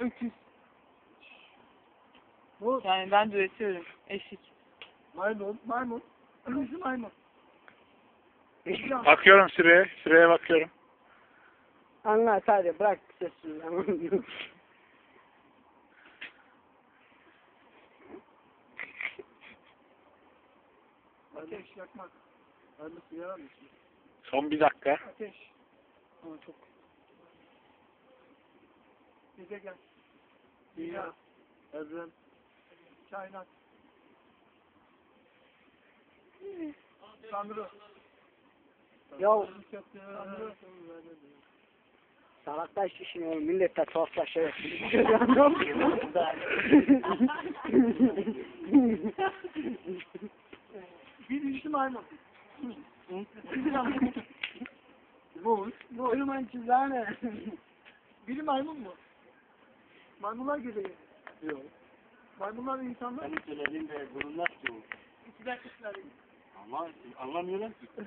Öküz. Bu Yani ben de üretiyorum. Eşik. maymun, maymun. Öküzü maymun. Bakıyorum süreye. Süreye bakıyorum. Anla sadece bırak sessiz. Ateş yakmak. Suya almış. Son bir dakika. Ateş. Ama çok. Gezegen. Dünya. Evren. Kainat. Tanrı. ya Tanrı. salaklar şişin oğlum millet de tuhaflaşıyor. Birincisi maymun. Bu. Bu oyun çizane. Biri maymun mu? Maymunlar gezegeni. Yok. Maymunlar insanlar. Senin söylediğin de durumlar ki o. İkiler kişiler. Ama anlamıyorum ki.